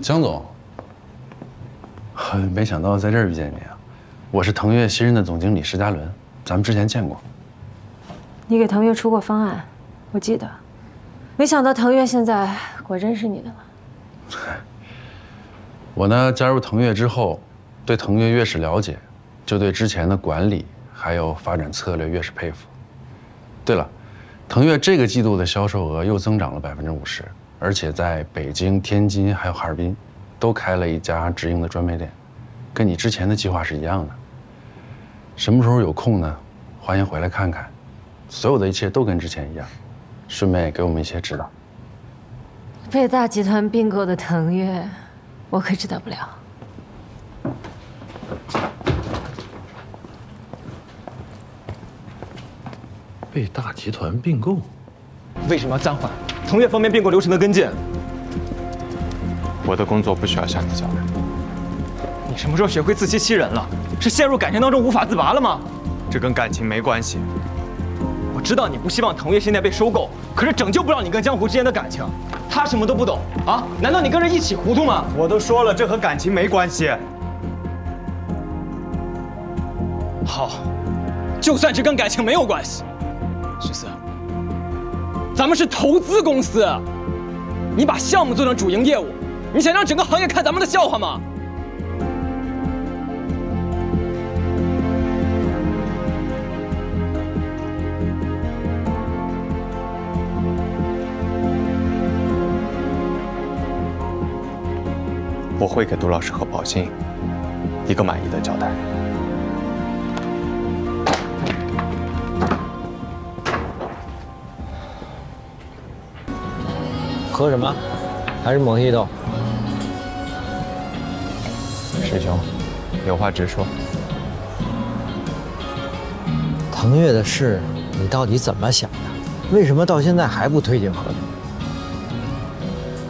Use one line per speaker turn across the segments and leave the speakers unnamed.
江总，没想到在这儿遇见你啊！我是腾越新任的总经理石嘉伦，咱们之前见过。
你给腾越出过方案，我记得。没想到腾越现在果真是你的了。
我呢，加入腾越之后，对腾越越是了解，就对之前的管理还有发展策略越是佩服。对了，腾越这个季度的销售额又增长了百分之五十。而且在北京、天津还有哈尔滨，都开了一家直营的专卖店，跟你之前的计划是一样的。什么时候有空呢？欢迎回来看看，所有的一切都跟之前一样，顺便也给我们一些指导。
被大集团并购的腾越，我可指导不了。
被大集团并购，
为什么要暂缓？腾越方面并购流程的跟进，
我的工作不需要向你交代。
你什么时候学会自欺欺人了？是陷入感情当中无法自拔了吗？
这跟感情没关系。
我知道你不希望腾越现在被收购，可是拯救不了你跟江湖之间的感情。他什么都不懂啊？难道你跟着一起糊涂吗？
我都说了，这和感情没关系。
好，就算是跟感情没有关系，徐思。咱们是投资公司，你把项目做成主营业务，你想让整个行业看咱们的笑话吗？
我会给杜老师和宝兴一个满意的交代。
喝什么？还是莫希头？
师兄，有话直说。
腾越的事，你到底怎么想的？为什么到现在还不推进合同？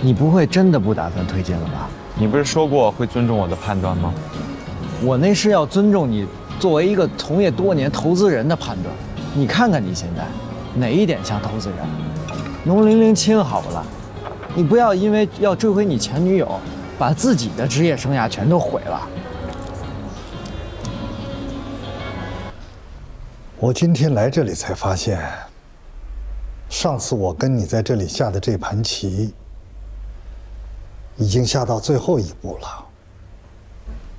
你不会真的不打算推进了吧？
你不是说过会尊重我的判断吗？
我那是要尊重你作为一个从业多年投资人的判断。你看看你现在，哪一点像投资人？农林林清好了。你不要因为要追回你前女友，把自己的职业生涯全都毁了。
我今天来这里才发现，上次我跟你在这里下的这盘棋，已经下到最后一步了。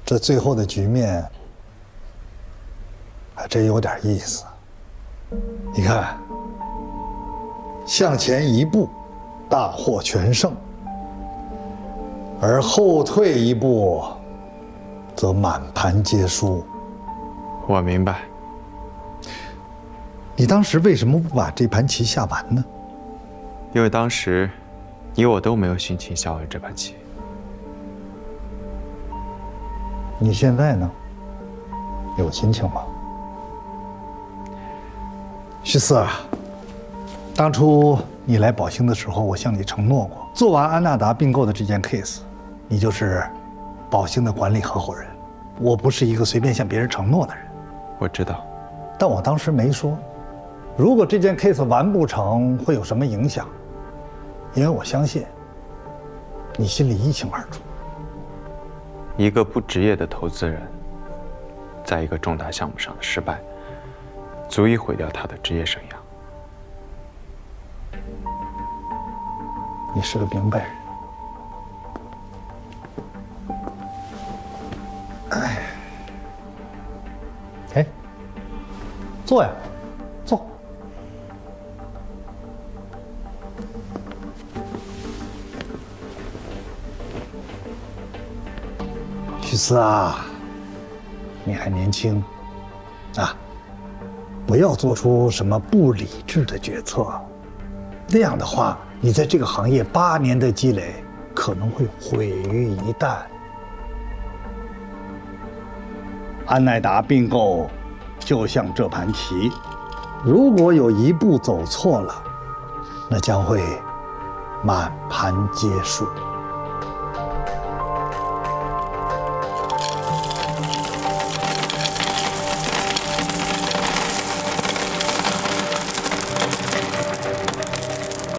这最后的局面，还真有点意思。你看，向前一步。大获全胜，而后退一步，则满盘皆输。
我明白。
你当时为什么不把这盘棋下完呢？
因为当时，你我都没有心情下完这盘棋。
你现在呢？有心情吗？徐四啊，当初。你来宝兴的时候，我向你承诺过，做完安纳达并购的这件 case，你就是宝兴的管理合伙人。我不是一个随便向别人承诺的人。
我知道，
但我当时没说，如果这件 case 完不成会有什么影响，因为我相信你心里一清二楚。
一个不职业的投资人，在一个重大项目上的失败，足以毁掉他的职业生涯。
你是个明白人。哎，哎，坐呀，坐。许思啊，你还年轻，啊，不要做出什么不理智的决策，那样的话。你在这个行业八年的积累可能会毁于一旦。安奈达并购就像这盘棋，如果有一步走错了，那将会满盘皆输。